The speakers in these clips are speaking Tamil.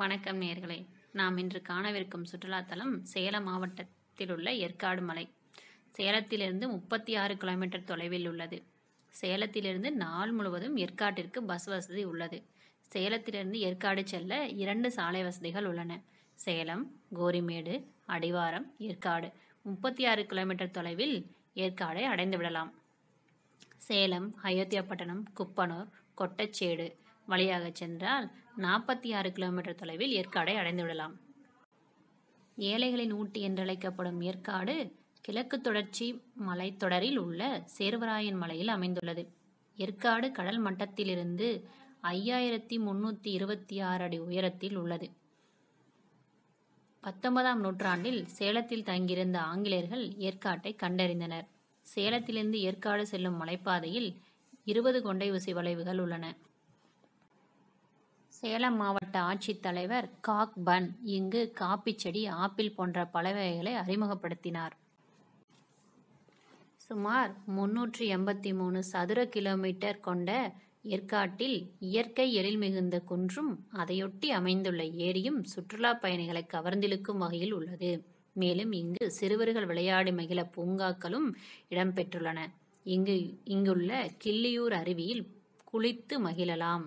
வணக்கம் நேர்களே. நாம் இன்று காணவிருக்கும் சுற்றுலாத்தலம் சேலம் மாவட்டத்தில் உள்ள ஏற்காடு மலை. சேலத்திலிருந்து முப்பத்தி ஆறு கிலோமீட்டர் தொலைவில் உள்ளது. சேலத்திலிருந்து நாள் முழுவதும் ஏற்காட்டிற்கு பஸ் வசதி உள்ளது. சேலத்திலிருந்து ஏற்காடு செல்ல இரண்டு சாலை வசதிகள் உள்ளன. சேலம் கோரிமேடு அடிவாரம் ஏற்காடு. முப்பத்தி ஆறு கிலோமீட்டர் தொலைவில் ஏற்காடை அடைந்துவிடலாம். சேலம் அயோத்தியாப்பட்டினம் குப்பனூர் கொட்டச்சேடு வழியாக சென்றால் நாற்பத்தி ஆறு கிலோமீட்டர் தொலைவில் ஏற்காடை அடைந்துவிடலாம். ஏழைகளின் ஊட்டி என்றழைக்கப்படும் ஏற்காடு கிழக்கு தொடர்ச்சி மலைத்தொடரில் உள்ள சேர்வராயன் மலையில் அமைந்துள்ளது. ஏற்காடு கடல் மட்டத்திலிருந்து ஐயாயிரத்தி முன்னூற்றி இருபத்தி ஆறு அடி உயரத்தில் உள்ளது. பத்தொன்பதாம் நூற்றாண்டில் சேலத்தில் தங்கியிருந்த ஆங்கிலேயர்கள் ஏற்காட்டை கண்டறிந்தனர். சேலத்திலிருந்து ஏற்காடு செல்லும் மலைப்பாதையில் இருபது கொண்டை ஊசி வளைவுகள் உள்ளன. சேலம் மாவட்ட ஆட்சித்தலைவர் காக் பன் இங்கு காப்பி செடி ஆப்பிள் போன்ற பல வகைகளை அறிமுகப்படுத்தினார். சுமார் முன்னூற்றி எண்பத்தி மூணு சதுர கிலோமீட்டர் கொண்ட ஏற்காட்டில் இயற்கை எழில் மிகுந்த குன்றும் அதையொட்டி அமைந்துள்ள ஏரியும் சுற்றுலா பயணிகளை கவர்ந்திழுக்கும் வகையில் உள்ளது. மேலும் இங்கு சிறுவர்கள் விளையாடி மகிழ பூங்காக்களும் இடம்பெற்றுள்ளன இங்கு இங்குள்ள கிள்ளியூர் அருவியில் குளித்து மகிழலாம்.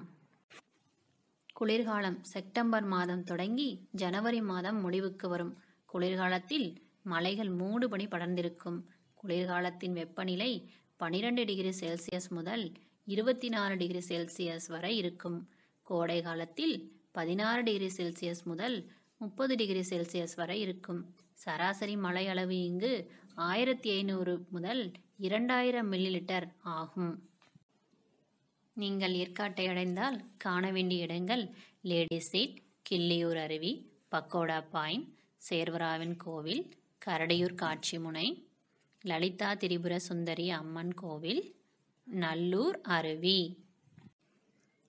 குளிர்காலம் செப்டம்பர் மாதம் தொடங்கி ஜனவரி மாதம் முடிவுக்கு வரும். குளிர்காலத்தில் மலைகள் மூடுபனி படர்ந்திருக்கும். குளிர்காலத்தின் வெப்பநிலை பனிரெண்டு டிகிரி செல்சியஸ் முதல் இருபத்தி நாலு டிகிரி செல்சியஸ் வரை இருக்கும். கோடை காலத்தில் பதினாறு டிகிரி செல்சியஸ் முதல் முப்பது டிகிரி செல்சியஸ் வரை இருக்கும். சராசரி மழை அளவு இங்கு ஆயிரத்தி ஐநூறு முதல் இரண்டாயிரம் மில்லி லிட்டர் ஆகும். நீங்கள் ஏற்காட்டை அடைந்தால் காண வேண்டிய இடங்கள் லேடி சீட் கிள்ளியூர் அருவி பக்கோடா பாயிண்ட் சேர்வராவின் கோவில் கரடியூர் காட்சி முனை லலிதா திரிபுர சுந்தரி அம்மன் கோவில் நல்லூர் அருவி.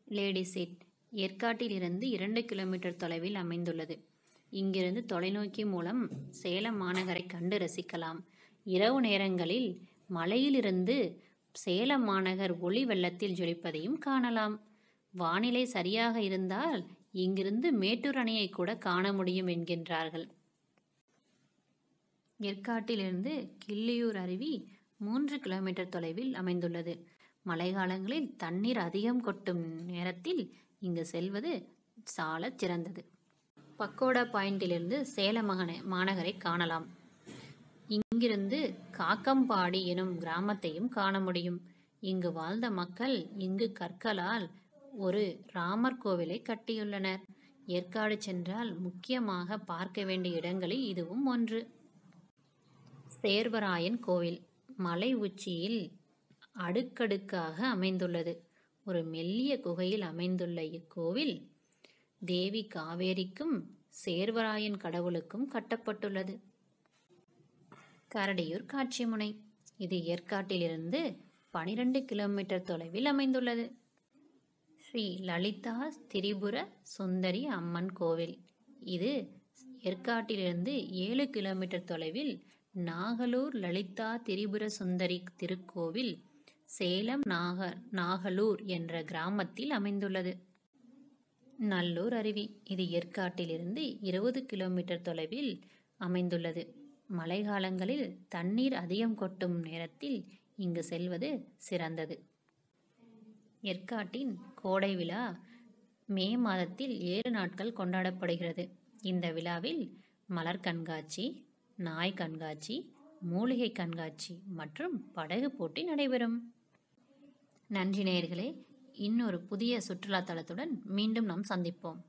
லேடி சீட் ஏற்காட்டிலிருந்து இரண்டு கிலோமீட்டர் தொலைவில் அமைந்துள்ளது. இங்கிருந்து தொலைநோக்கி மூலம் சேலம் மாநகரை கண்டு ரசிக்கலாம். இரவு நேரங்களில் மலையிலிருந்து சேலம் மாநகர் ஒளி வெள்ளத்தில் ஜொலிப்பதையும் காணலாம். வானிலை சரியாக இருந்தால் இங்கிருந்து மேட்டூர் அணையை கூட காண முடியும் என்கின்றார்கள். ஏற்காட்டிலிருந்து கிள்ளியூர் அருவி மூன்று கிலோமீட்டர் தொலைவில் அமைந்துள்ளது. மழைக்காலங்களில் தண்ணீர் அதிகம் கொட்டும் நேரத்தில் இங்கு செல்வது சால சிறந்தது. பக்கோடா பாயிண்டிலிருந்து சேலம் மகன மாநகரை காணலாம். இங்கிருந்து காக்கம்பாடி எனும் கிராமத்தையும் காண முடியும். இங்கு வாழ்ந்த மக்கள் இங்கு கற்களால் ஒரு ராமர் கோவிலை கட்டியுள்ளனர். ஏற்காடு சென்றால் முக்கியமாக பார்க்க வேண்டிய இடங்களில் இதுவும் ஒன்று. சேர்வராயன் கோவில் மலை உச்சியில் அடுக்கடுக்காக அமைந்துள்ளது. ஒரு மெல்லிய குகையில் அமைந்துள்ள இக்கோவில் தேவி காவேரிக்கும் சேர்வராயன் கடவுளுக்கும் கட்டப்பட்டுள்ளது. கரடியூர் காட்சிமுனை இது ஏற்காட்டிலிருந்து பனிரெண்டு கிலோமீட்டர் தொலைவில் அமைந்துள்ளது. ஸ்ரீ லலிதா திரிபுர சுந்தரி அம்மன் கோவில். இது ஏற்காட்டிலிருந்து ஏழு கிலோமீட்டர் தொலைவில் நாகலூர் லலிதா திரிபுர சுந்தரி திருக்கோவில் சேலம் நாக நாகலூர் என்ற கிராமத்தில் அமைந்துள்ளது. நல்லூர் அருவி. இது ஏற்காட்டிலிருந்து இருபது கிலோமீட்டர் தொலைவில் அமைந்துள்ளது. மழைக்காலங்களில் தண்ணீர் அதிகம் கொட்டும் நேரத்தில் இங்கு செல்வது சிறந்தது. ஏற்காட்டின் கோடை விழா மே மாதத்தில் ஏழு நாட்கள் கொண்டாடப்படுகிறது. இந்த விழாவில் மலர் கண்காட்சி நாய் கண்காட்சி மூலிகை கண்காட்சி மற்றும் படகு போட்டி நடைபெறும். நன்றி நேயர்களே இன்னொரு புதிய சுற்றுலா தலத்துடன் மீண்டும் நாம் சந்திப்போம்.